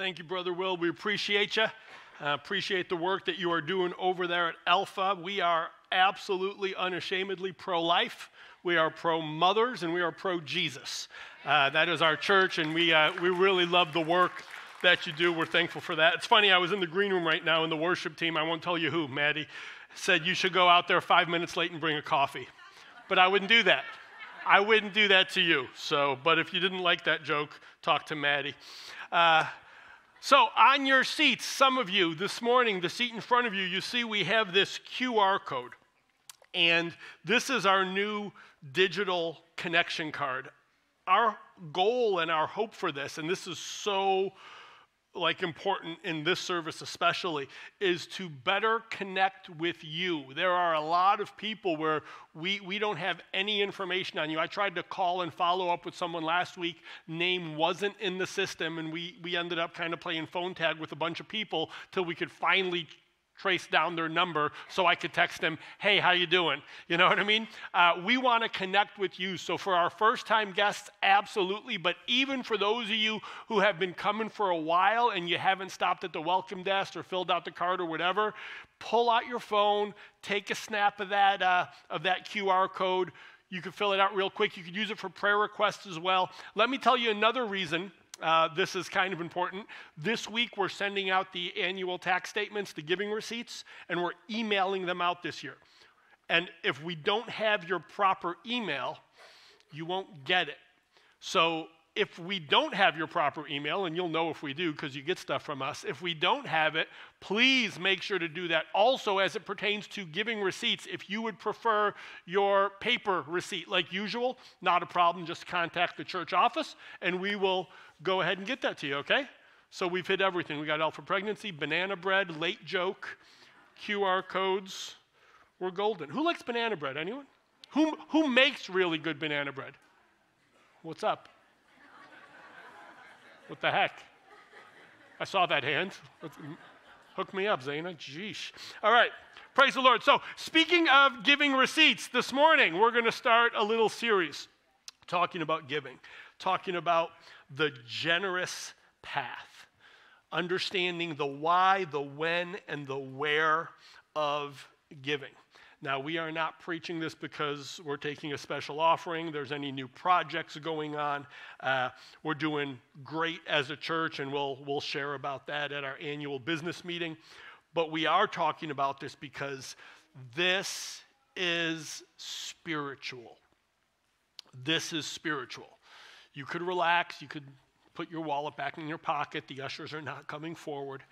Thank you, Brother Will. We appreciate you. Uh, appreciate the work that you are doing over there at Alpha. We are absolutely unashamedly pro life. We are pro mothers and we are pro Jesus. Uh, that is our church, and we, uh, we really love the work that you do. We're thankful for that. It's funny, I was in the green room right now, and the worship team, I won't tell you who, Maddie, said you should go out there five minutes late and bring a coffee. But I wouldn't do that. I wouldn't do that to you. So, but if you didn't like that joke, talk to Maddie. Uh, so, on your seats, some of you this morning, the seat in front of you, you see we have this QR code. And this is our new digital connection card. Our goal and our hope for this, and this is so like important in this service especially is to better connect with you. There are a lot of people where we, we don't have any information on you. I tried to call and follow up with someone last week. Name wasn't in the system and we, we ended up kind of playing phone tag with a bunch of people till we could finally trace down their number so I could text them, hey, how you doing? You know what I mean? Uh, we want to connect with you. So for our first time guests, absolutely. But even for those of you who have been coming for a while and you haven't stopped at the welcome desk or filled out the card or whatever, pull out your phone, take a snap of that, uh, of that QR code. You can fill it out real quick. You could use it for prayer requests as well. Let me tell you another reason uh, this is kind of important. This week, we're sending out the annual tax statements, the giving receipts, and we're emailing them out this year. And if we don't have your proper email, you won't get it. So if we don't have your proper email, and you'll know if we do because you get stuff from us, if we don't have it, please make sure to do that. Also, as it pertains to giving receipts, if you would prefer your paper receipt like usual, not a problem, just contact the church office and we will go ahead and get that to you, okay? So we've hit everything. We got Alpha Pregnancy, banana bread, late joke, QR codes. We're golden. Who likes banana bread? Anyone? Who, who makes really good banana bread? What's up? What the heck? I saw that hand. Mm, Hook me up, Zaina. Jeesh. All right. Praise the Lord. So, speaking of giving receipts, this morning we're going to start a little series talking about giving, talking about the generous path, understanding the why, the when, and the where of giving. Now, we are not preaching this because we're taking a special offering. There's any new projects going on. Uh, we're doing great as a church, and we'll, we'll share about that at our annual business meeting. But we are talking about this because this is spiritual. This is spiritual. You could relax, you could put your wallet back in your pocket. The ushers are not coming forward.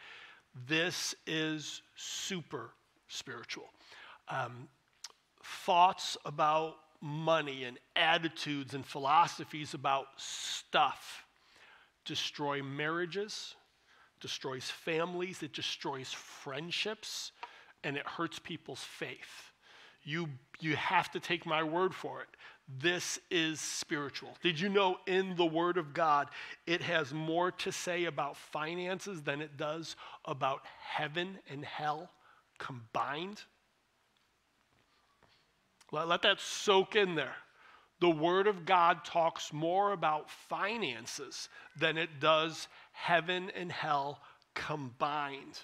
This is super spiritual um, thoughts about money and attitudes and philosophies about stuff destroy marriages, destroys families, it destroys friendships, and it hurts people's faith. You, you have to take my word for it. This is spiritual. Did you know in the Word of God, it has more to say about finances than it does about heaven and hell combined? Let, let that soak in there. The Word of God talks more about finances than it does heaven and hell combined.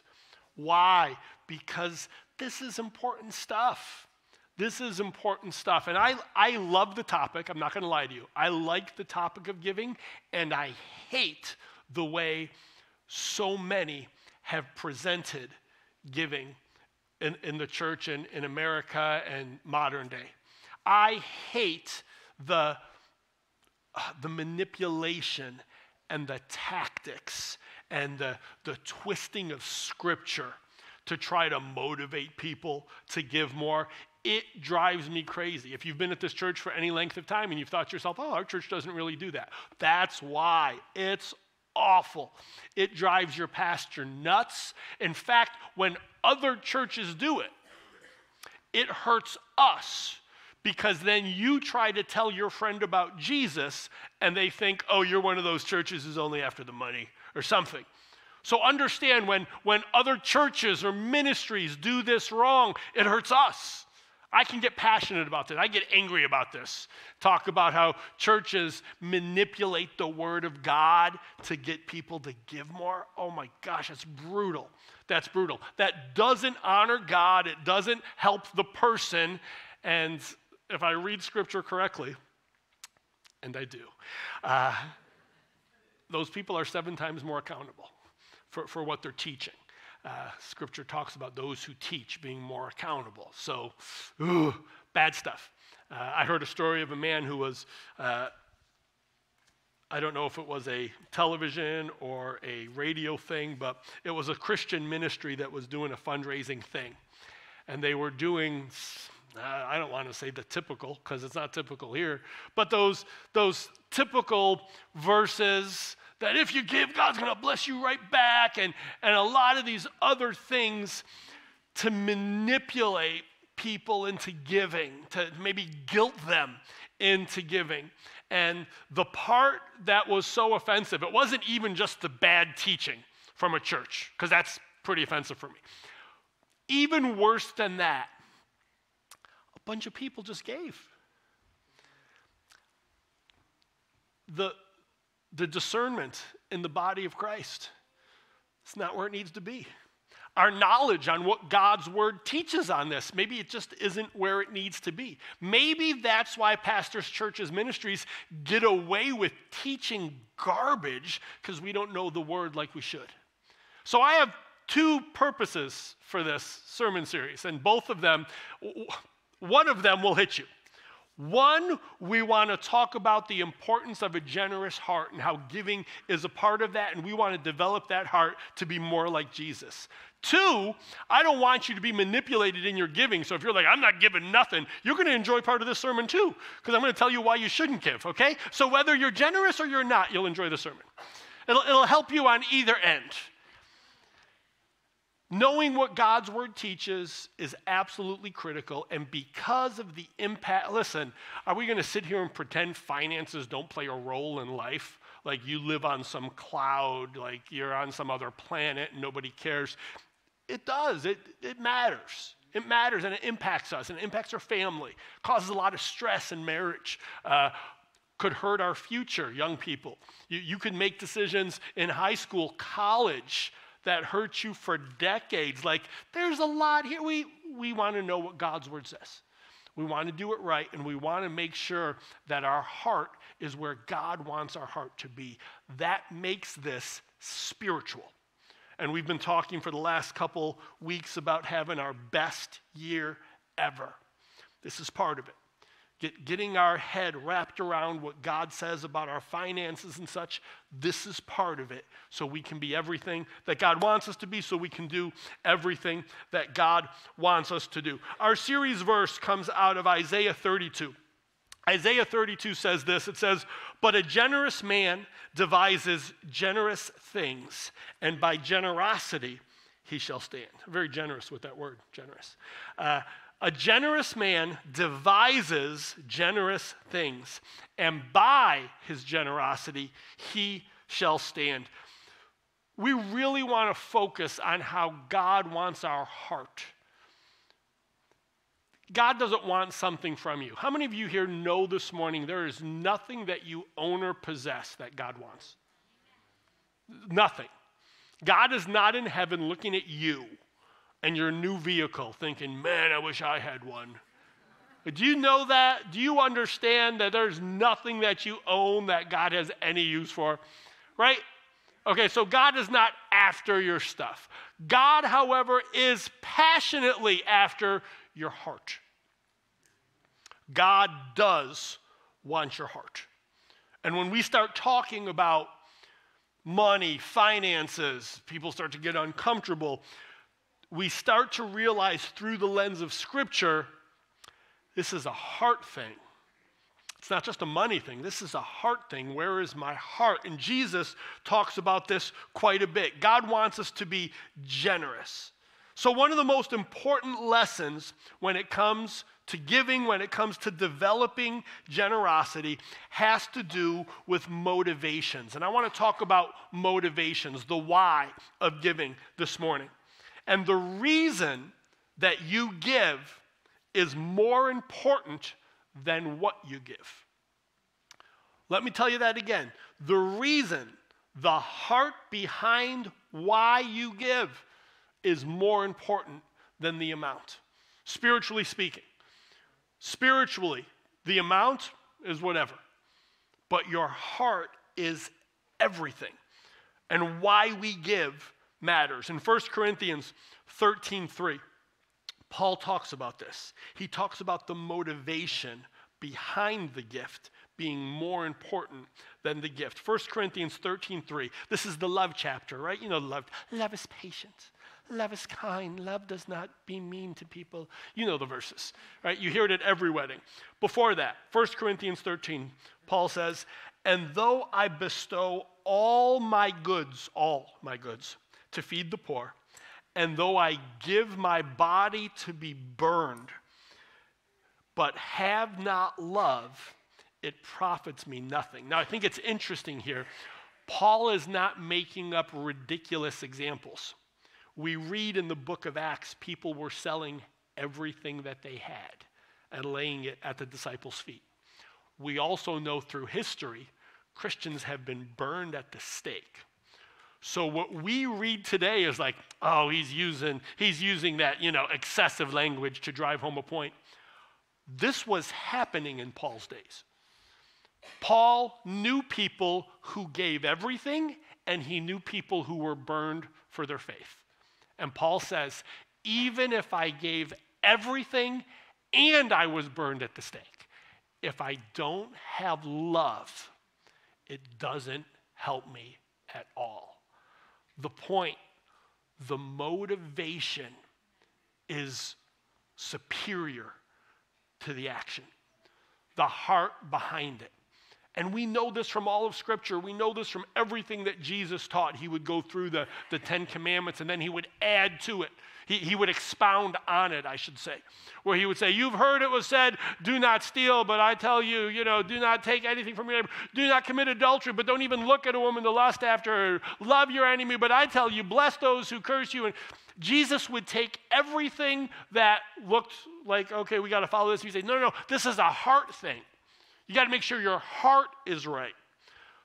Why? Because this is important stuff. This is important stuff. And I, I love the topic. I'm not going to lie to you. I like the topic of giving, and I hate the way so many have presented giving in, in the church in, in America and modern day. I hate the, uh, the manipulation and the tactics and the, the twisting of scripture to try to motivate people to give more. It drives me crazy. If you've been at this church for any length of time and you've thought to yourself, oh, our church doesn't really do that, that's why. It's awful. It drives your pastor nuts. In fact, when other churches do it, it hurts us because then you try to tell your friend about Jesus and they think, oh, you're one of those churches who's only after the money or something. So understand when, when other churches or ministries do this wrong, it hurts us. I can get passionate about this. I get angry about this. Talk about how churches manipulate the word of God to get people to give more. Oh my gosh, that's brutal. That's brutal. That doesn't honor God, it doesn't help the person. And if I read scripture correctly, and I do, uh, those people are seven times more accountable for, for what they're teaching. Uh, scripture talks about those who teach being more accountable. So, ooh, bad stuff. Uh, I heard a story of a man who was, uh, I don't know if it was a television or a radio thing, but it was a Christian ministry that was doing a fundraising thing. And they were doing I don't want to say the typical because it's not typical here, but those, those typical verses that if you give, God's going to bless you right back, and, and a lot of these other things to manipulate people into giving, to maybe guilt them into giving. And the part that was so offensive, it wasn't even just the bad teaching from a church, because that's pretty offensive for me. Even worse than that a bunch of people just gave. The, the discernment in the body of Christ, it's not where it needs to be. Our knowledge on what God's word teaches on this, maybe it just isn't where it needs to be. Maybe that's why pastors, churches, ministries get away with teaching garbage because we don't know the word like we should. So I have two purposes for this sermon series, and both of them, one of them will hit you. One, we want to talk about the importance of a generous heart and how giving is a part of that, and we want to develop that heart to be more like Jesus. Two, I don't want you to be manipulated in your giving. So if you're like, I'm not giving nothing, you're going to enjoy part of this sermon too, because I'm going to tell you why you shouldn't give, okay? So whether you're generous or you're not, you'll enjoy the sermon. It'll, it'll help you on either end. Knowing what God's word teaches is absolutely critical. And because of the impact, listen, are we going to sit here and pretend finances don't play a role in life? Like you live on some cloud, like you're on some other planet and nobody cares. It does, it, it matters. It matters and it impacts us and it impacts our family, causes a lot of stress in marriage. Uh, could hurt our future, young people. You, you could make decisions in high school, college, that hurt you for decades. Like, there's a lot here. We, we want to know what God's word says. We want to do it right, and we want to make sure that our heart is where God wants our heart to be. That makes this spiritual. And we've been talking for the last couple weeks about having our best year ever. This is part of it. Get, getting our head wrapped around what God says about our finances and such, this is part of it. So we can be everything that God wants us to be, so we can do everything that God wants us to do. Our series verse comes out of Isaiah 32. Isaiah 32 says this it says, But a generous man devises generous things, and by generosity he shall stand. Very generous with that word, generous. Uh, a generous man devises generous things, and by his generosity he shall stand. We really want to focus on how God wants our heart. God doesn't want something from you. How many of you here know this morning there is nothing that you own or possess that God wants? Nothing. God is not in heaven looking at you and your new vehicle thinking, man, I wish I had one. Do you know that? Do you understand that there's nothing that you own that God has any use for? Right? Okay, so God is not after your stuff. God, however, is passionately after your heart. God does want your heart. And when we start talking about money, finances, people start to get uncomfortable we start to realize through the lens of Scripture this is a heart thing. It's not just a money thing, this is a heart thing. Where is my heart? And Jesus talks about this quite a bit. God wants us to be generous. So, one of the most important lessons when it comes to giving, when it comes to developing generosity, has to do with motivations. And I want to talk about motivations, the why of giving this morning. And the reason that you give is more important than what you give. Let me tell you that again. The reason, the heart behind why you give is more important than the amount, spiritually speaking. Spiritually, the amount is whatever, but your heart is everything. And why we give matters. In 1 Corinthians 13 3, Paul talks about this. He talks about the motivation behind the gift being more important than the gift. 1 Corinthians 13 3. This is the love chapter, right? You know, love. Love is patient. Love is kind. Love does not be mean to people. You know the verses, right? You hear it at every wedding. Before that, 1 Corinthians 13, Paul says, And though I bestow all my goods, all my goods, to feed the poor, and though I give my body to be burned, but have not love, it profits me nothing. Now, I think it's interesting here. Paul is not making up ridiculous examples. We read in the book of Acts, people were selling everything that they had and laying it at the disciples' feet. We also know through history, Christians have been burned at the stake. So what we read today is like, oh, he's using, he's using that, you know, excessive language to drive home a point. This was happening in Paul's days. Paul knew people who gave everything, and he knew people who were burned for their faith. And Paul says, even if I gave everything and I was burned at the stake, if I don't have love, it doesn't help me at all the point, the motivation is superior to the action, the heart behind it. And we know this from all of Scripture. We know this from everything that Jesus taught. He would go through the, the Ten Commandments and then he would add to it. He, he would expound on it, I should say, where he would say, You've heard it was said, do not steal, but I tell you, you know, do not take anything from your neighbor. Do not commit adultery, but don't even look at a woman to lust after her. Love your enemy, but I tell you, bless those who curse you. And Jesus would take everything that looked like, okay, we got to follow this. He'd say, No, no, no, this is a heart thing. You got to make sure your heart is right.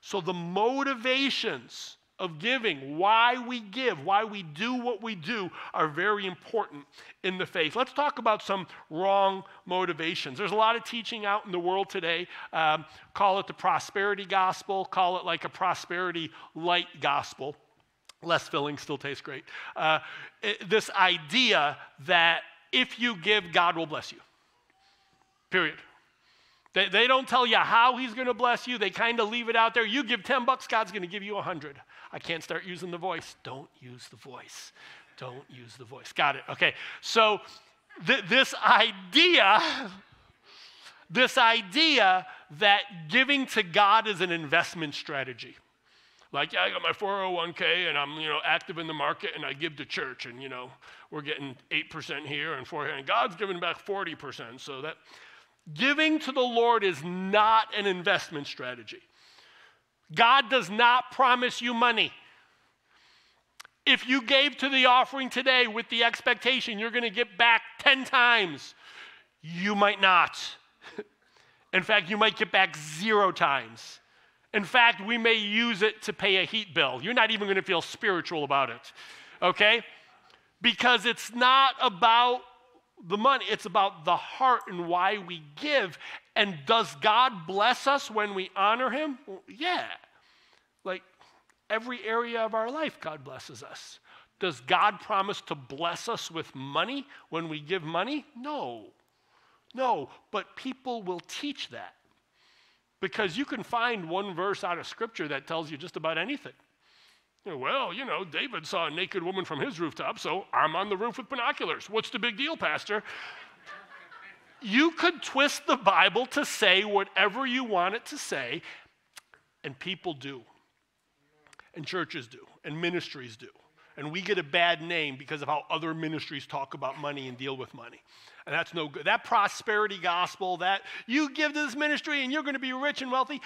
So the motivations of giving, why we give, why we do what we do, are very important in the faith. Let's talk about some wrong motivations. There's a lot of teaching out in the world today. Um, call it the prosperity gospel, call it like a prosperity light gospel. Less filling still tastes great. Uh, this idea that if you give, God will bless you. Period. They, they don't tell you how he's going to bless you. They kind of leave it out there. You give 10 bucks, God's going to give you a 100. I can't start using the voice. Don't use the voice. Don't use the voice. Got it. Okay. So th- this idea, this idea that giving to God is an investment strategy. Like, yeah, I got my 401k and I'm, you know, active in the market and I give to church and, you know, we're getting 8% here and 4 here and God's giving back 40%. So that Giving to the Lord is not an investment strategy. God does not promise you money. If you gave to the offering today with the expectation you're going to get back 10 times, you might not. In fact, you might get back zero times. In fact, we may use it to pay a heat bill. You're not even going to feel spiritual about it, okay? Because it's not about the money, it's about the heart and why we give. And does God bless us when we honor Him? Well, yeah. Like every area of our life, God blesses us. Does God promise to bless us with money when we give money? No. No, but people will teach that. Because you can find one verse out of Scripture that tells you just about anything. Well, you know, David saw a naked woman from his rooftop, so I'm on the roof with binoculars. What's the big deal, Pastor? you could twist the Bible to say whatever you want it to say, and people do, and churches do, and ministries do. And we get a bad name because of how other ministries talk about money and deal with money. And that's no good. That prosperity gospel, that you give to this ministry and you're going to be rich and wealthy,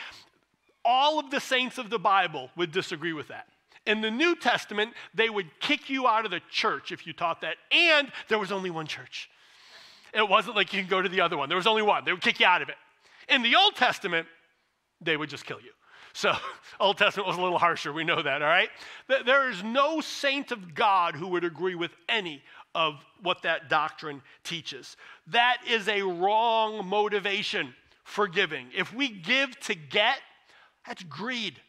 all of the saints of the Bible would disagree with that. In the New Testament, they would kick you out of the church if you taught that, and there was only one church. It wasn't like you can go to the other one. There was only one. They would kick you out of it. In the Old Testament, they would just kill you. So, Old Testament was a little harsher. We know that, all right? There is no saint of God who would agree with any of what that doctrine teaches. That is a wrong motivation for giving. If we give to get, that's greed.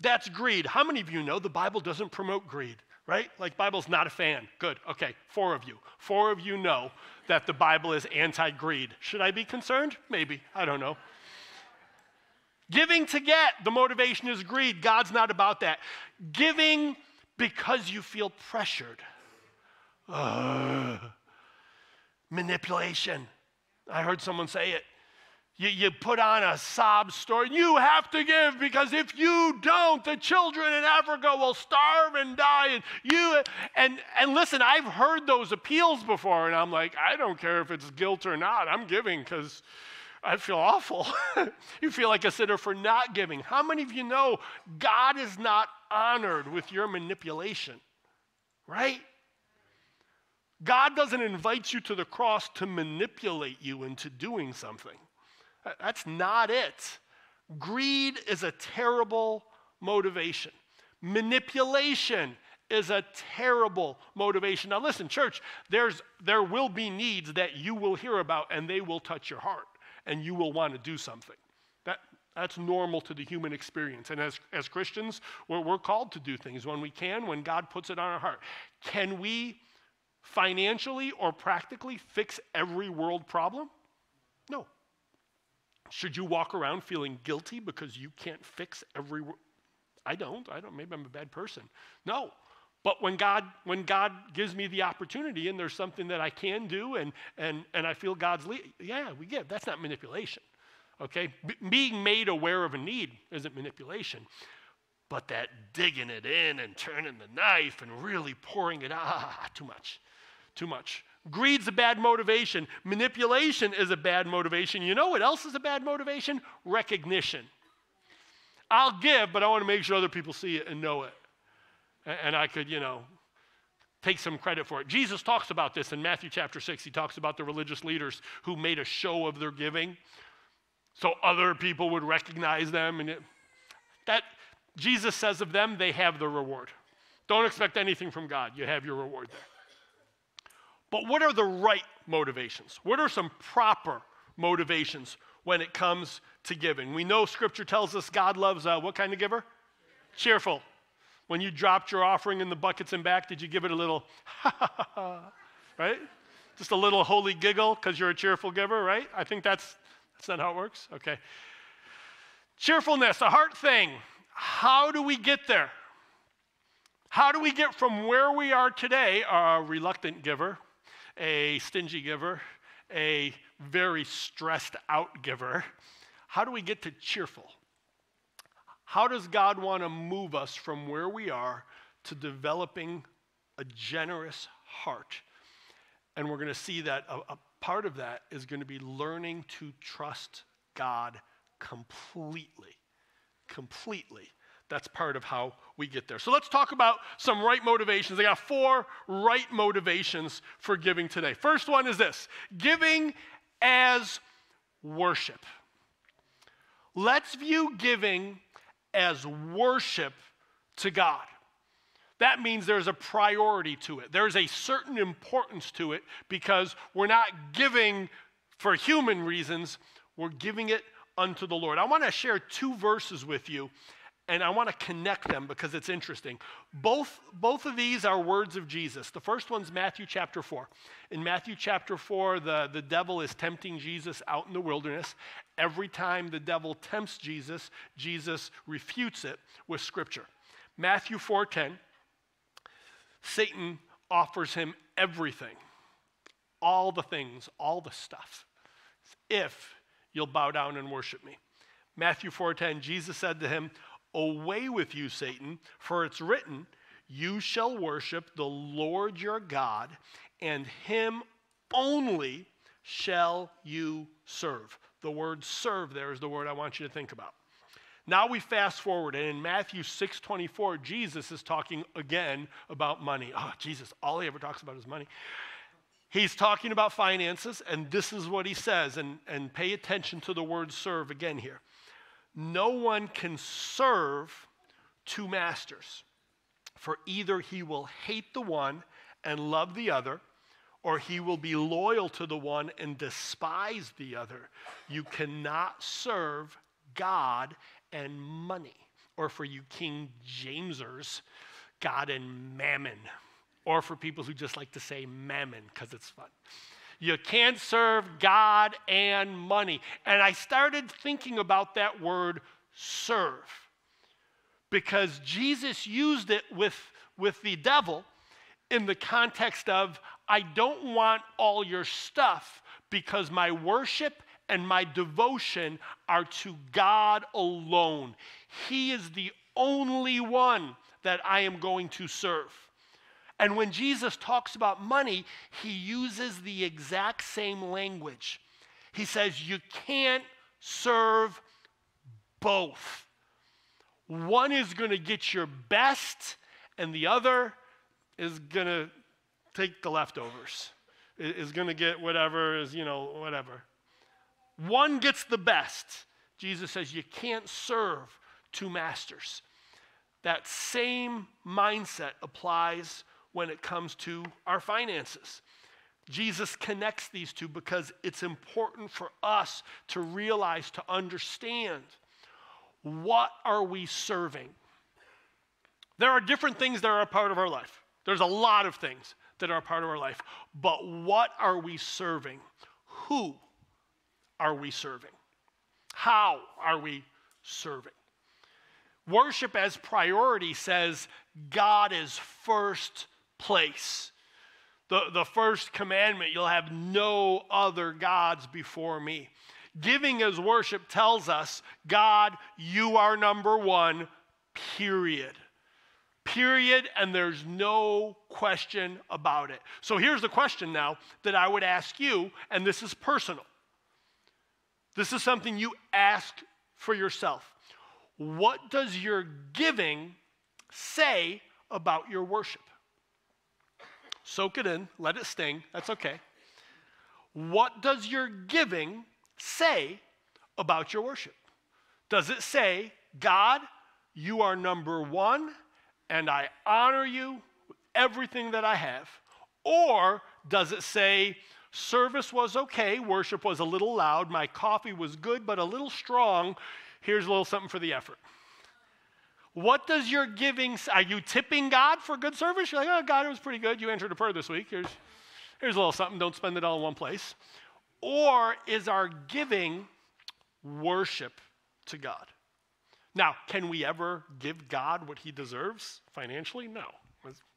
That's greed. How many of you know the Bible doesn't promote greed? Right? Like Bible's not a fan. Good. Okay, 4 of you. 4 of you know that the Bible is anti-greed. Should I be concerned? Maybe. I don't know. Giving to get, the motivation is greed. God's not about that. Giving because you feel pressured. Uh, manipulation. I heard someone say it. You, you put on a sob story. You have to give because if you don't, the children in Africa will starve and die. And you and and listen, I've heard those appeals before, and I'm like, I don't care if it's guilt or not. I'm giving because I feel awful. you feel like a sinner for not giving. How many of you know God is not honored with your manipulation? Right? God doesn't invite you to the cross to manipulate you into doing something. That's not it. Greed is a terrible motivation. Manipulation is a terrible motivation. Now, listen, church, there's, there will be needs that you will hear about and they will touch your heart and you will want to do something. That, that's normal to the human experience. And as, as Christians, we're, we're called to do things when we can, when God puts it on our heart. Can we financially or practically fix every world problem? No. Should you walk around feeling guilty because you can't fix every I don't. I don't. Maybe I'm a bad person. No. But when God when God gives me the opportunity and there's something that I can do and and and I feel God's lead, yeah, we give. That's not manipulation. Okay? B- being made aware of a need isn't manipulation. But that digging it in and turning the knife and really pouring it ah, too much. Too much. Greed's a bad motivation. Manipulation is a bad motivation. You know what else is a bad motivation? Recognition. I'll give, but I want to make sure other people see it and know it. And I could, you know, take some credit for it. Jesus talks about this in Matthew chapter 6. He talks about the religious leaders who made a show of their giving so other people would recognize them. And it, that Jesus says of them, they have the reward. Don't expect anything from God. You have your reward there. But what are the right motivations? What are some proper motivations when it comes to giving? We know Scripture tells us God loves uh, what kind of giver? Cheerful. When you dropped your offering in the buckets and back, did you give it a little, right? Just a little holy giggle because you're a cheerful giver, right? I think that's that's not how it works. Okay. Cheerfulness, a heart thing. How do we get there? How do we get from where we are today, a reluctant giver, a stingy giver, a very stressed out giver. How do we get to cheerful? How does God want to move us from where we are to developing a generous heart? And we're going to see that a, a part of that is going to be learning to trust God completely. Completely. That's part of how we get there. So let's talk about some right motivations. I got four right motivations for giving today. First one is this giving as worship. Let's view giving as worship to God. That means there's a priority to it. There's a certain importance to it because we're not giving for human reasons, we're giving it unto the Lord. I want to share two verses with you and I want to connect them because it's interesting. Both, both of these are words of Jesus. The first one's Matthew chapter 4. In Matthew chapter 4, the, the devil is tempting Jesus out in the wilderness. Every time the devil tempts Jesus, Jesus refutes it with scripture. Matthew 4:10, Satan offers him everything, all the things, all the stuff, if you'll bow down and worship me. Matthew 4:10, Jesus said to him, Away with you, Satan, for it's written, You shall worship the Lord your God, and him only shall you serve. The word serve there is the word I want you to think about. Now we fast forward, and in Matthew 6 24, Jesus is talking again about money. Oh, Jesus, all he ever talks about is money. he's talking about finances, and this is what he says, and, and pay attention to the word serve again here. No one can serve two masters, for either he will hate the one and love the other, or he will be loyal to the one and despise the other. You cannot serve God and money. Or for you King Jamesers, God and mammon. Or for people who just like to say mammon because it's fun. You can't serve God and money. And I started thinking about that word serve because Jesus used it with, with the devil in the context of I don't want all your stuff because my worship and my devotion are to God alone. He is the only one that I am going to serve. And when Jesus talks about money, he uses the exact same language. He says, You can't serve both. One is going to get your best, and the other is going to take the leftovers, is going to get whatever is, you know, whatever. One gets the best. Jesus says you can't serve two masters. That same mindset applies when it comes to our finances. Jesus connects these two because it's important for us to realize, to understand what are we serving? There are different things that are a part of our life. There's a lot of things that are a part of our life. But what are we serving? Who are we serving? How are we serving? Worship as priority says God is first place. The, the first commandment, you'll have no other gods before me. Giving as worship tells us, God, you are number one, period. Period, and there's no question about it. So here's the question now that I would ask you, and this is personal. This is something you ask for yourself. What does your giving say about your worship? Soak it in, let it sting, that's okay. What does your giving say about your worship? Does it say, God, you are number one, and I honor you with everything that I have? Or does it say, service was okay, worship was a little loud, my coffee was good but a little strong, here's a little something for the effort? What does your giving, are you tipping God for good service? You're like, oh, God, it was pretty good. You answered a prayer this week. Here's, here's a little something. Don't spend it all in one place. Or is our giving worship to God? Now, can we ever give God what he deserves financially? No.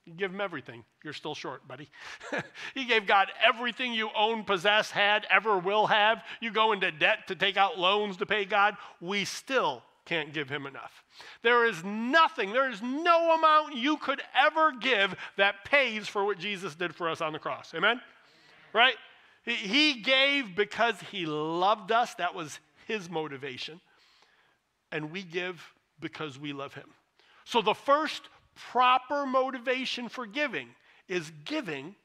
You give him everything. You're still short, buddy. he gave God everything you own, possess, had, ever will have. You go into debt to take out loans to pay God. We still can't give him enough. There is nothing, there is no amount you could ever give that pays for what Jesus did for us on the cross. Amen? Right? He gave because he loved us. That was his motivation. And we give because we love him. So the first proper motivation for giving is giving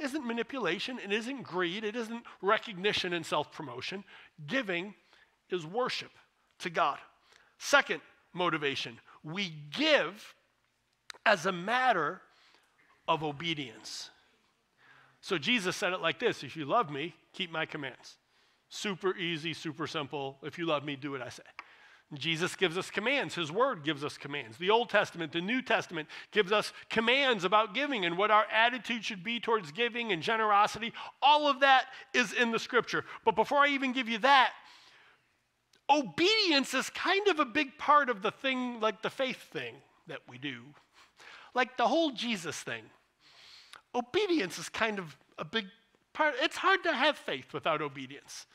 isn't manipulation, it isn't greed, it isn't recognition and self promotion. Giving is worship to God. Second motivation we give as a matter of obedience. So Jesus said it like this If you love me, keep my commands. Super easy, super simple. If you love me, do what I say. Jesus gives us commands. His word gives us commands. The Old Testament, the New Testament gives us commands about giving and what our attitude should be towards giving and generosity. All of that is in the scripture. But before I even give you that, obedience is kind of a big part of the thing, like the faith thing that we do, like the whole Jesus thing. Obedience is kind of a big part. It's hard to have faith without obedience.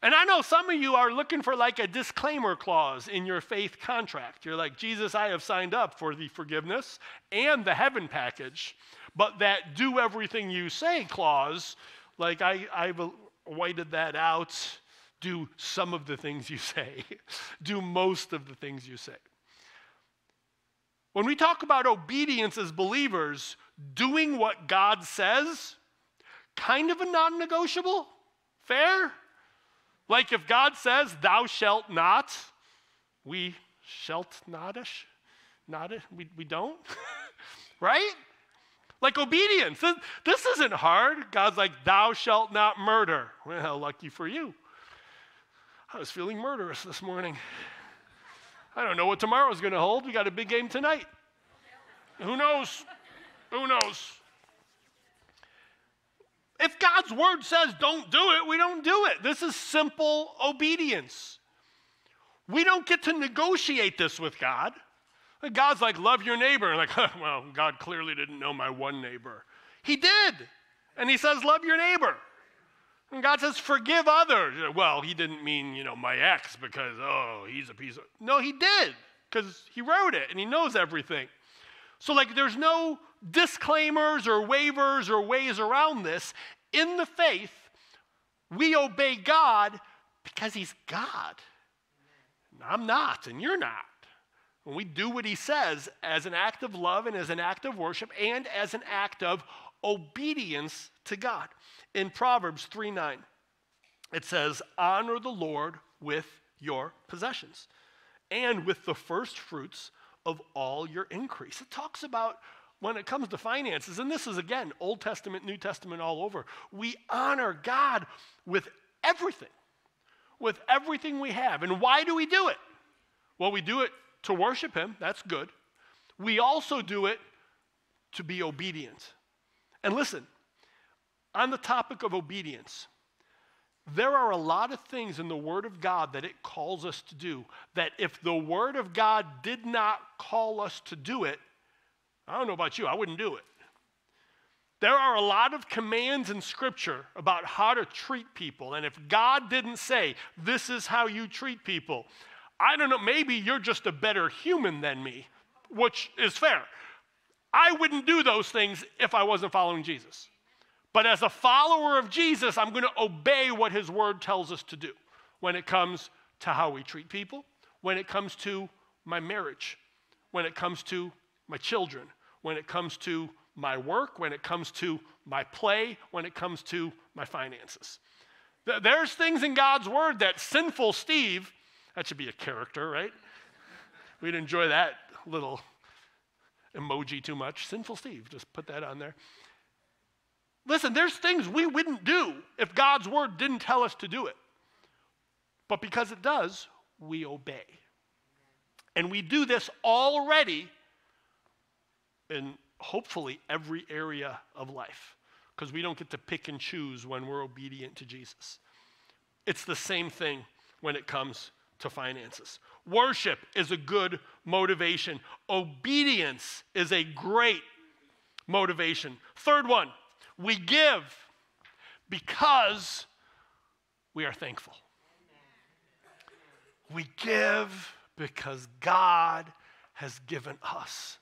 And I know some of you are looking for like a disclaimer clause in your faith contract. You're like, Jesus, I have signed up for the forgiveness and the heaven package, but that do everything you say clause, like I, I've whited that out do some of the things you say, do most of the things you say. When we talk about obedience as believers, doing what God says kind of a non negotiable. Fair? Like if God says, Thou shalt not, we shalt notish? Not? We, we don't? right? Like obedience. This, this isn't hard. God's like, Thou shalt not murder. Well, lucky for you. I was feeling murderous this morning. I don't know what tomorrow's going to hold. We got a big game tonight. Who knows? Who knows? If God's word says don't do it, we don't do it. This is simple obedience. We don't get to negotiate this with God. God's like, love your neighbor. And like, well, God clearly didn't know my one neighbor. He did. And he says, love your neighbor. And God says, forgive others. Well, he didn't mean, you know, my ex because, oh, he's a piece of. No, he did because he wrote it and he knows everything. So, like, there's no disclaimers or waivers or ways around this. In the faith, we obey God because He's God. I'm not, and you're not. When we do what He says as an act of love and as an act of worship and as an act of obedience to God. In Proverbs 3 9, it says, Honor the Lord with your possessions and with the first fruits of all your increase. It talks about when it comes to finances, and this is again Old Testament, New Testament all over, we honor God with everything, with everything we have. And why do we do it? Well, we do it to worship Him, that's good. We also do it to be obedient. And listen, on the topic of obedience, there are a lot of things in the Word of God that it calls us to do that if the Word of God did not call us to do it, I don't know about you, I wouldn't do it. There are a lot of commands in Scripture about how to treat people. And if God didn't say, this is how you treat people, I don't know, maybe you're just a better human than me, which is fair. I wouldn't do those things if I wasn't following Jesus. But as a follower of Jesus, I'm going to obey what his word tells us to do when it comes to how we treat people, when it comes to my marriage, when it comes to my children, when it comes to my work, when it comes to my play, when it comes to my finances. There's things in God's word that sinful Steve, that should be a character, right? We'd enjoy that little emoji too much. Sinful Steve, just put that on there. Listen, there's things we wouldn't do if God's word didn't tell us to do it. But because it does, we obey. And we do this already in hopefully every area of life because we don't get to pick and choose when we're obedient to Jesus. It's the same thing when it comes to finances. Worship is a good motivation, obedience is a great motivation. Third one, we give because we are thankful. We give because God has given us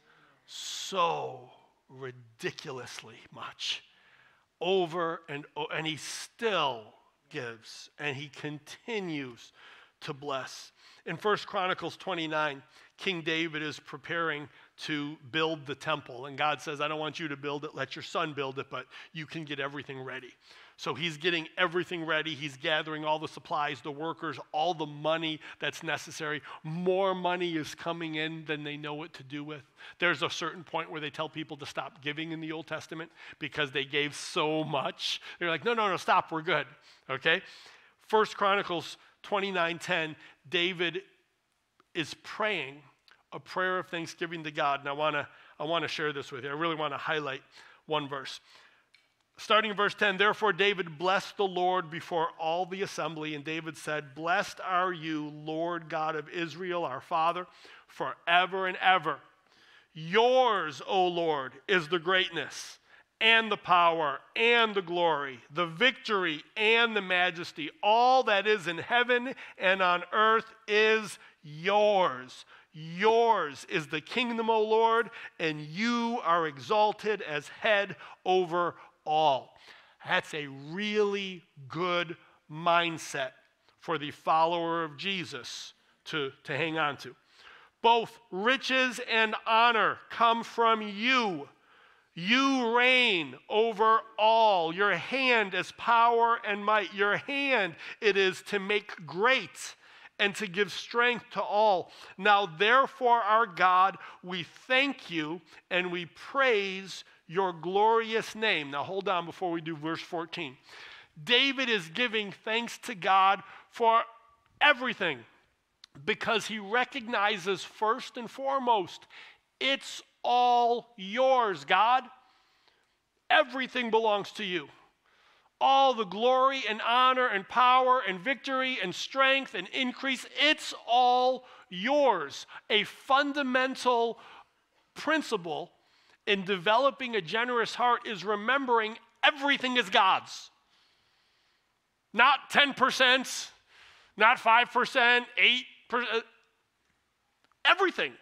so ridiculously much over and over, and He still gives and He continues to bless. In First Chronicles 29, King David is preparing to build the temple. And God says, I don't want you to build it, let your son build it, but you can get everything ready. So he's getting everything ready. He's gathering all the supplies, the workers, all the money that's necessary. More money is coming in than they know what to do with. There's a certain point where they tell people to stop giving in the Old Testament because they gave so much. They're like, no, no, no, stop, we're good. Okay? First Chronicles 29:10, David is praying a prayer of thanksgiving to God. And I want to I want to share this with you. I really want to highlight one verse. Starting in verse 10, therefore David blessed the Lord before all the assembly, and David said, Blessed are you, Lord God of Israel, our Father, forever and ever. Yours, O Lord, is the greatness and the power and the glory, the victory and the majesty. All that is in heaven and on earth is yours. Yours is the kingdom, O Lord, and you are exalted as head over all. That's a really good mindset for the follower of Jesus to, to hang on to. Both riches and honor come from you. You reign over all. Your hand is power and might. Your hand it is to make great and to give strength to all. Now, therefore, our God, we thank you and we praise your glorious name. Now, hold on before we do verse 14. David is giving thanks to God for everything because he recognizes first and foremost, it's all yours, God. Everything belongs to you. All the glory and honor and power and victory and strength and increase, it's all yours. A fundamental principle in developing a generous heart is remembering everything is God's. Not 10%, not 5%, 8%. Everything.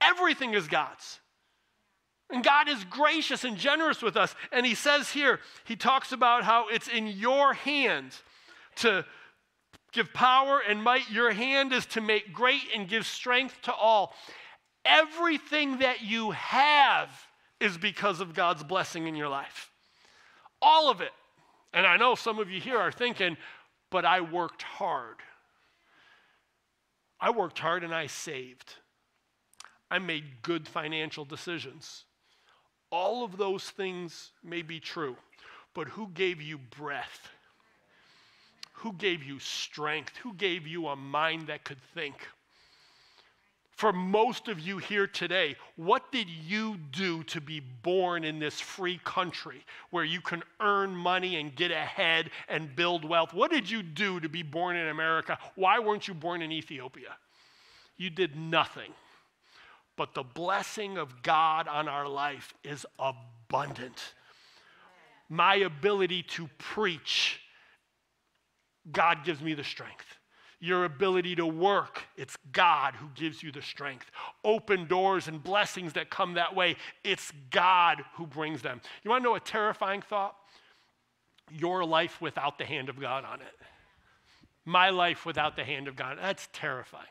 Everything is God's. And God is gracious and generous with us. And He says here, He talks about how it's in your hands to give power and might. Your hand is to make great and give strength to all. Everything that you have is because of God's blessing in your life. All of it. And I know some of you here are thinking, but I worked hard. I worked hard and I saved. I made good financial decisions. All of those things may be true, but who gave you breath? Who gave you strength? Who gave you a mind that could think? For most of you here today, what did you do to be born in this free country where you can earn money and get ahead and build wealth? What did you do to be born in America? Why weren't you born in Ethiopia? You did nothing. But the blessing of God on our life is abundant. My ability to preach, God gives me the strength your ability to work. It's God who gives you the strength. Open doors and blessings that come that way, it's God who brings them. You want to know a terrifying thought? Your life without the hand of God on it. My life without the hand of God. That's terrifying.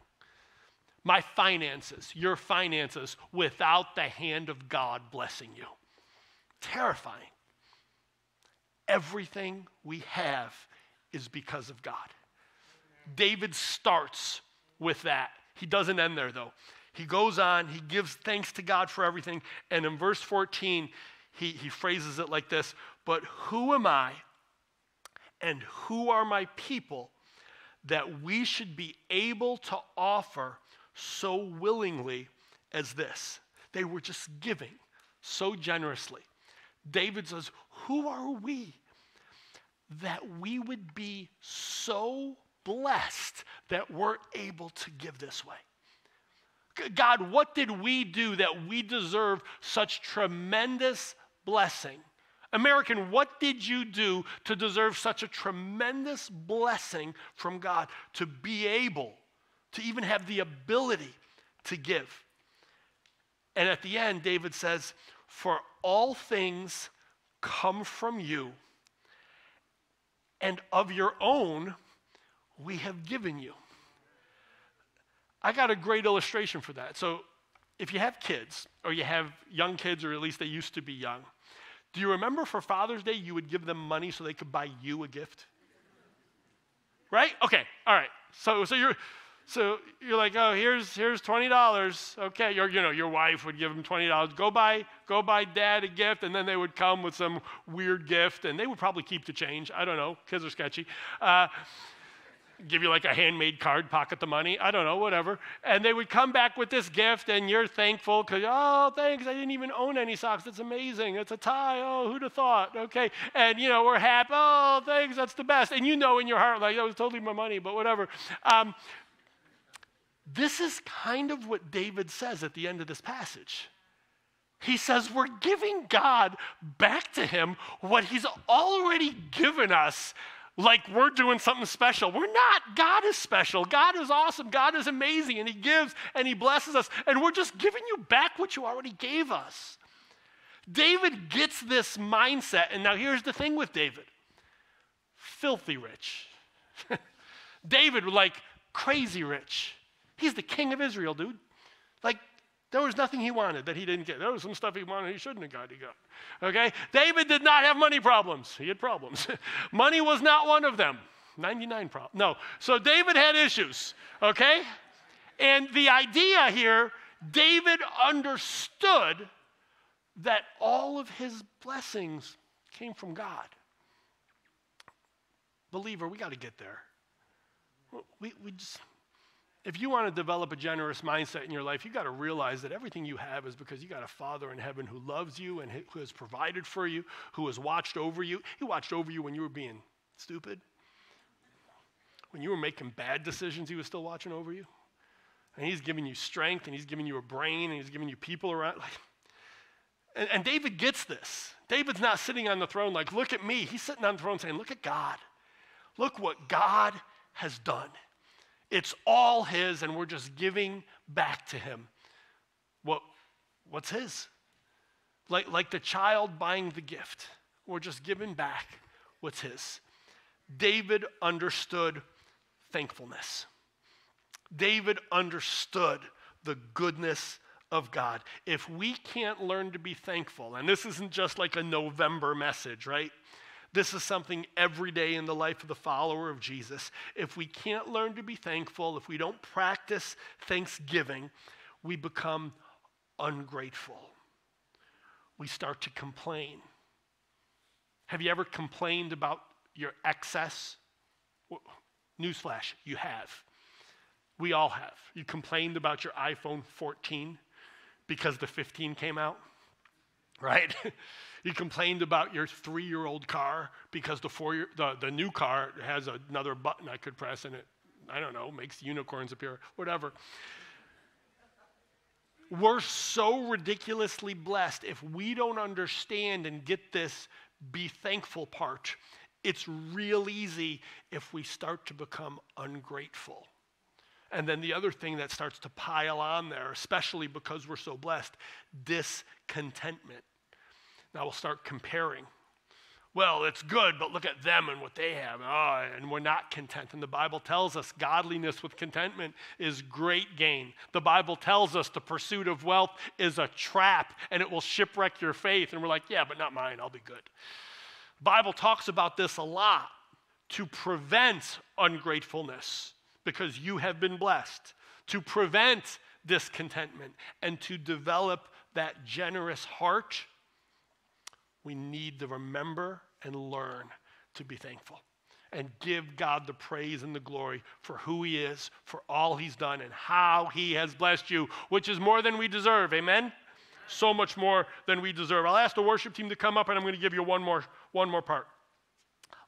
My finances, your finances without the hand of God blessing you. Terrifying. Everything we have is because of God. David starts with that. He doesn't end there, though. He goes on, he gives thanks to God for everything. And in verse 14, he, he phrases it like this But who am I and who are my people that we should be able to offer so willingly as this? They were just giving so generously. David says, Who are we that we would be so blessed that we're able to give this way. God, what did we do that we deserve such tremendous blessing? American, what did you do to deserve such a tremendous blessing from God to be able to even have the ability to give? And at the end, David says, For all things come from you, and of your own we have given you. I got a great illustration for that. So, if you have kids, or you have young kids, or at least they used to be young, do you remember for Father's Day you would give them money so they could buy you a gift? Right? Okay, all right. So, so you're. So you're like, oh, here's here's twenty dollars. Okay, your you know your wife would give them twenty dollars. Go buy go buy dad a gift, and then they would come with some weird gift, and they would probably keep the change. I don't know. Kids are sketchy. Uh, give you like a handmade card, pocket the money, I don't know, whatever. And they would come back with this gift, and you're thankful because, oh, thanks, I didn't even own any socks. That's amazing. It's a tie. Oh, who'd have thought? Okay. And, you know, we're happy. Oh, thanks, that's the best. And you know in your heart, like, that was totally my money, but whatever. Um, this is kind of what David says at the end of this passage. He says we're giving God back to him what he's already given us like we're doing something special. We're not. God is special. God is awesome. God is amazing. And He gives and He blesses us. And we're just giving you back what you already gave us. David gets this mindset. And now here's the thing with David filthy rich. David, like crazy rich. He's the king of Israel, dude. Like There was nothing he wanted that he didn't get. There was some stuff he wanted he shouldn't have got. He got. Okay? David did not have money problems. He had problems. money was not one of them. 99 problems. No. So David had issues. Okay? And the idea here, David understood that all of his blessings came from God. Believer, we got to get there. We, we just, if you want to develop a generous mindset in your life, you got to realize that everything you have is because you got a Father in heaven who loves you and who has provided for you, who has watched over you. He watched over you when you were being stupid. When you were making bad decisions, He was still watching over you. And He's giving you strength, and He's giving you a brain, and He's giving you people around. Like, and, and David gets this. David's not sitting on the throne like, look at me. He's sitting on the throne saying, look at God. Look what God has done. It's all His, and we're just giving back to Him. What, what's His? Like, like the child buying the gift, we're just giving back what's His. David understood thankfulness. David understood the goodness of God. If we can't learn to be thankful, and this isn't just like a November message, right? This is something every day in the life of the follower of Jesus. If we can't learn to be thankful, if we don't practice thanksgiving, we become ungrateful. We start to complain. Have you ever complained about your excess? Newsflash, you have. We all have. You complained about your iPhone 14 because the 15 came out, right? you complained about your three year old car because the, four year, the, the new car has another button I could press and it, I don't know, makes unicorns appear, whatever. We're so ridiculously blessed if we don't understand and get this be thankful part. It's real easy if we start to become ungrateful. And then the other thing that starts to pile on there, especially because we're so blessed, discontentment. Now we'll start comparing. Well, it's good, but look at them and what they have. Oh, and we're not content. And the Bible tells us godliness with contentment is great gain. The Bible tells us the pursuit of wealth is a trap and it will shipwreck your faith. And we're like, yeah, but not mine. I'll be good. The Bible talks about this a lot to prevent ungratefulness because you have been blessed, to prevent discontentment and to develop that generous heart, we need to remember and learn to be thankful and give God the praise and the glory for who He is, for all He's done, and how He has blessed you, which is more than we deserve. Amen? So much more than we deserve. I'll ask the worship team to come up, and I'm going to give you one more, one more part.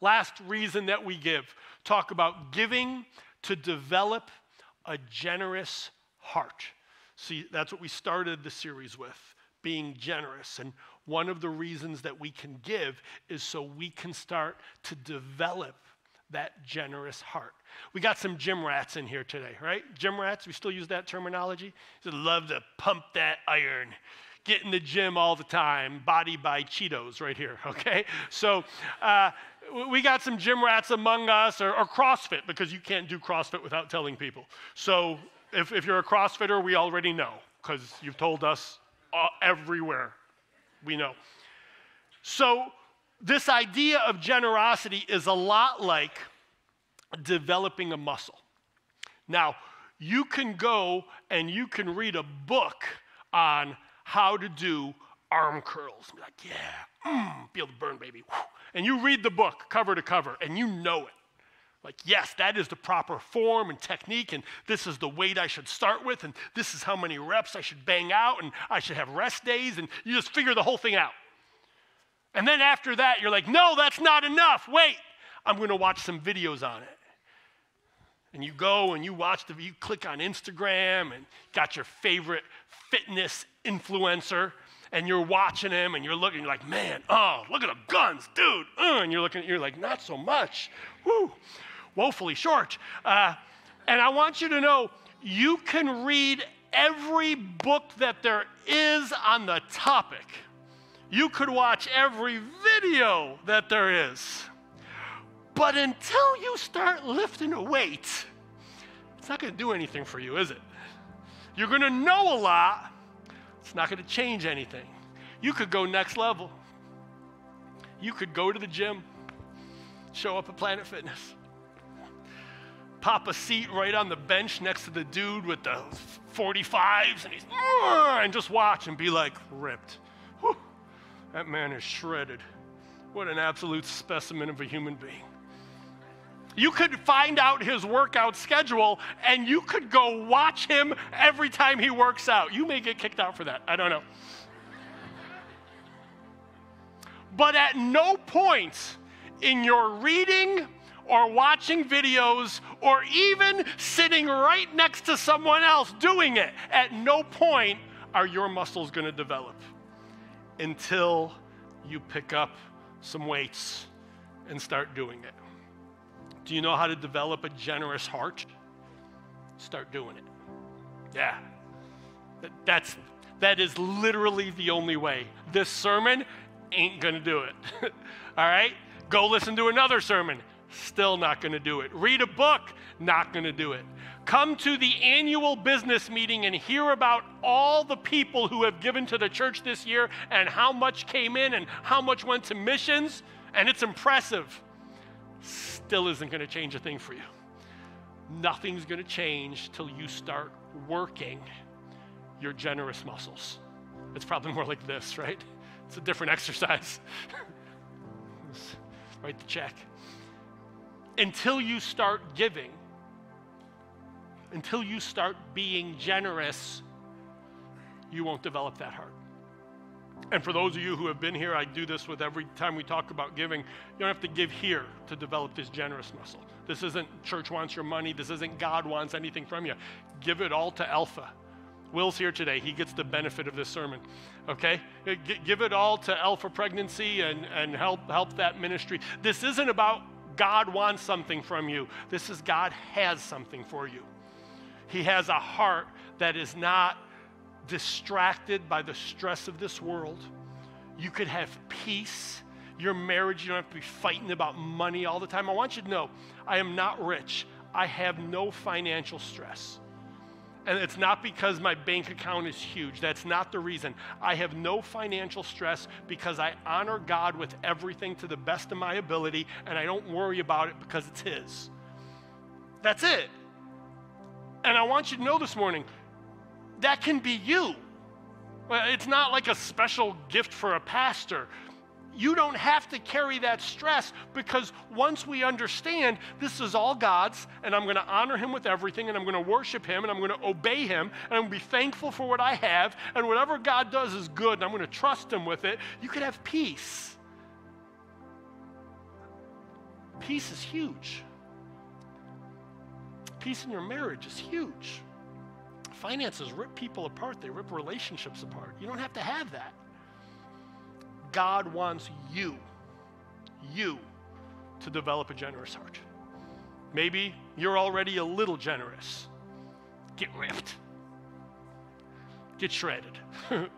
Last reason that we give talk about giving to develop a generous heart. See, that's what we started the series with being generous. And one of the reasons that we can give is so we can start to develop that generous heart. We got some gym rats in here today, right? Gym rats, we still use that terminology. They love to pump that iron get in the gym all the time, body by Cheetos right here, okay? So uh, we got some gym rats among us, or, or, CrossFit, because you can't do CrossFit without telling people. So if, if you're a CrossFitter, we already know, because you've told us uh, everywhere. We know. So this idea of generosity is a lot like developing a muscle. Now, you can go and you can read a book on how to do arm curls. Be like, yeah, mm, feel the burn, baby. And you read the book cover to cover, and you know it. Like, yes, that is the proper form and technique, and this is the weight I should start with, and this is how many reps I should bang out, and I should have rest days, and you just figure the whole thing out. And then after that, you're like, no, that's not enough. Wait, I'm going to watch some videos on it. And you go and you watch the, you click on Instagram and got your favorite fitness influencer and you're watching him and you're looking, you're like, man, oh, look at the guns, dude. Uh, and you're looking, you're like, not so much. Woo, woefully short. Uh, and I want you to know you can read every book that there is on the topic. You could watch every video that there is. But until you start lifting a weight, it's not going to do anything for you, is it? You're going to know a lot, It's not going to change anything. You could go next level. You could go to the gym, show up at Planet Fitness, pop a seat right on the bench next to the dude with the 45s, and he's and just watch and be like ripped. Whew, that man is shredded. What an absolute specimen of a human being. You could find out his workout schedule and you could go watch him every time he works out. You may get kicked out for that. I don't know. But at no point in your reading or watching videos or even sitting right next to someone else doing it, at no point are your muscles going to develop until you pick up some weights and start doing it. Do you know how to develop a generous heart? Start doing it. Yeah. That's that is literally the only way. This sermon ain't going to do it. All right? Go listen to another sermon. Still not going to do it. Read a book. Not going to do it. Come to the annual business meeting and hear about all the people who have given to the church this year and how much came in and how much went to missions. And it's impressive. Still isn't going to change a thing for you. Nothing's going to change till you start working your generous muscles. It's probably more like this, right? It's a different exercise. Write the check. Until you start giving, until you start being generous, you won't develop that heart. And for those of you who have been here, I do this with every time we talk about giving. You don't have to give here to develop this generous muscle. This isn't church wants your money. This isn't God wants anything from you. Give it all to Alpha. Will's here today. He gets the benefit of this sermon. Okay? G- give it all to Alpha Pregnancy and, and help, help that ministry. This isn't about God wants something from you. This is God has something for you. He has a heart that is not distracted by the stress of this world. You could have peace. Your marriage, you don't have to be fighting about money all the time. I want you to know I am not rich. I have no financial stress. And it's not because my bank account is huge. That's not the reason. I have no financial stress because I honor God with everything to the best of my ability and I don't worry about it because it's His. That's it. And I want you to know this morning that can be you. It's not like a special gift for a pastor you don't have to carry that stress because once we understand this is all God's and I'm going to honor Him with everything and I'm going to worship Him and I'm going to obey Him and I'm going to be thankful for what I have and whatever God does is good and I'm going to trust Him with it, you can have peace. Peace is huge. Peace in your marriage is huge. Finances rip people apart, they rip relationships apart. You don't have to have that. God wants you, you, to develop a generous heart. Maybe you're already a little generous. Get ripped. Get shredded.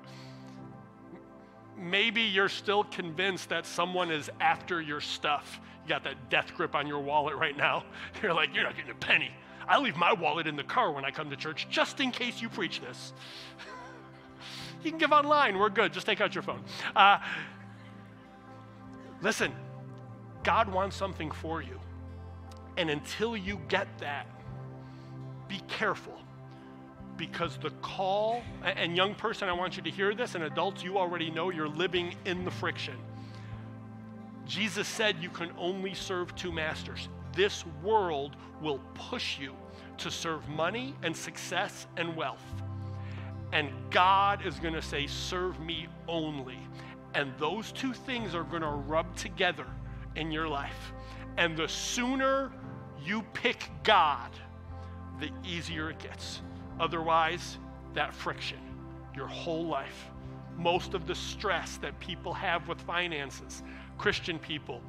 Maybe you're still convinced that someone is after your stuff. You got that death grip on your wallet right now. You're like, you're not getting a penny. I leave my wallet in the car when I come to church just in case you preach this. You can give online. We're good. Just take out your phone. Uh, listen, God wants something for you. And until you get that, be careful because the call, and young person, I want you to hear this, and adults, you already know you're living in the friction. Jesus said you can only serve two masters. This world will push you to serve money and success and wealth. And God is going to say, Serve me only. And those two things are going to rub together in your life. And the sooner you pick God, the easier it gets. Otherwise, that friction, your whole life, most of the stress that people have with finances, Christian people,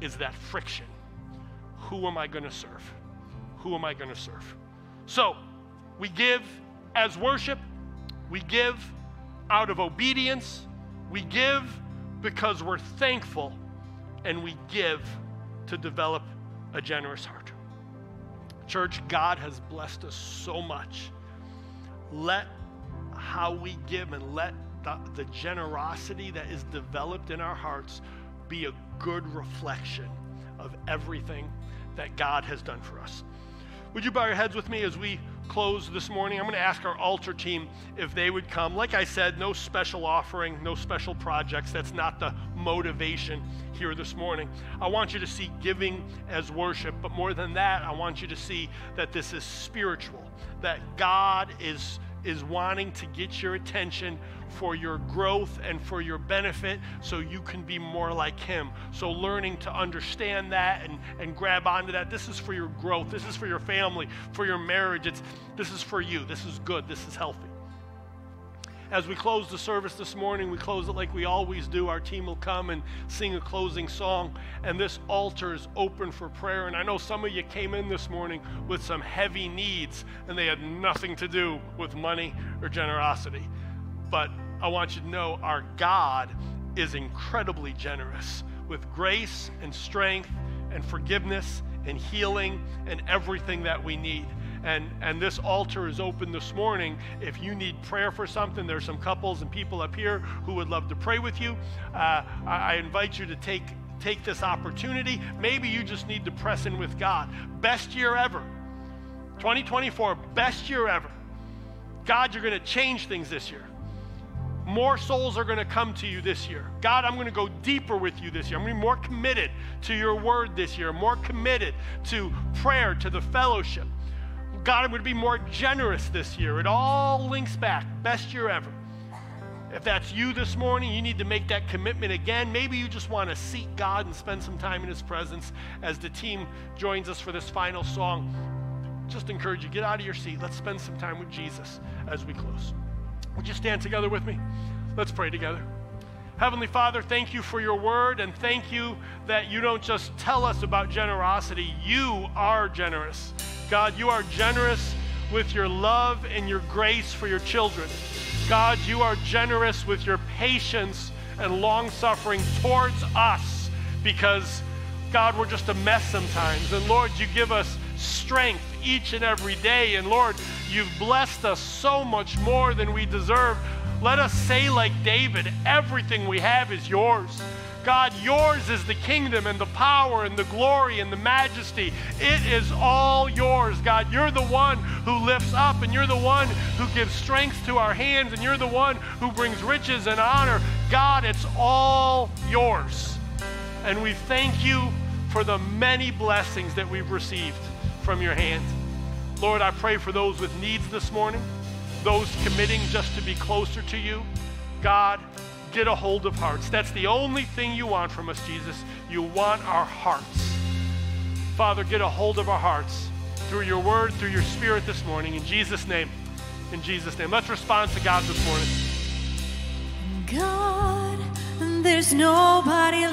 is that friction. Who am I going to serve? Who am I going to serve? So, we give as worship, we give out of obedience, we give because we're thankful, and we give to develop a generous heart. Church, God has blessed us so much. Let how we give and let the, the generosity that is developed in our hearts be a good reflection of everything that God has done for us. Would you bow your heads with me as we close this morning? I'm going to ask our altar team if they would come. Like I said, no special offering, no special projects. That's not the motivation here this morning. I want you to see giving as worship, but more than that, I want you to see that this is spiritual, that God is is wanting to get your attention for your growth and for your benefit so you can be more like Him. So, learning to understand that and, and grab onto that. This is for your growth. This is for your family, for your marriage. It's, this is for you. This is good. This is healthy. As we close the service this morning, we close it like we always do. Our team will come and sing a closing song, and this altar is open for prayer. And I know some of you came in this morning with some heavy needs, and they had nothing to do with money or generosity. But I want you to know our God is incredibly generous with grace and strength and forgiveness and healing and everything that we need. And and this altar is open this morning. If you need prayer for something there's some couples and people up here who would love to pray with you. Uh, I, I invite you to take take this opportunity. Maybe you just need to press in with god. Best year ever. 2024 best year ever. God you're going to change things this year more souls are going to come to you this year. God, I'm going to go deeper with you this year. I'm going to be more committed to your word this year, more committed to prayer, to the fellowship. God, I'm going to be more generous this year. It all links back. Best year ever. If that's you this morning, you need to make that commitment again. Maybe you just want to seek God and spend some time in His presence as the team joins us for this final song. Just encourage you, get out of your seat. Let's spend some time with Jesus as we close. Would you stand together with me? Let's pray together. Heavenly Father, thank you for your word and thank you that you don't just tell us about generosity, you are generous. God, you are generous with your love and your grace for your children. God, you are generous with your patience and long suffering towards us because, God, we're just a mess sometimes. And Lord, you give us strength each and every day. And Lord, you've blessed us so much more than we deserve. Let us say, like David, everything we have is yours. God, yours is the kingdom and the power and the glory and the majesty. It is all yours, God. You're the one who lifts up and you're the one who gives strength to our hands and you're the one who brings riches and honor. God, it's all yours. And we thank you for the many blessings that we've received from your hand. Lord, I pray for those with needs this morning, those committing just to be closer to you. God, get a hold of hearts. That's the only thing you want from us, Jesus. You want our hearts. Father, get a hold of our hearts through your word, through your spirit this morning. In Jesus' name. In Jesus' name. Let's respond to God this morning. God, there's nobody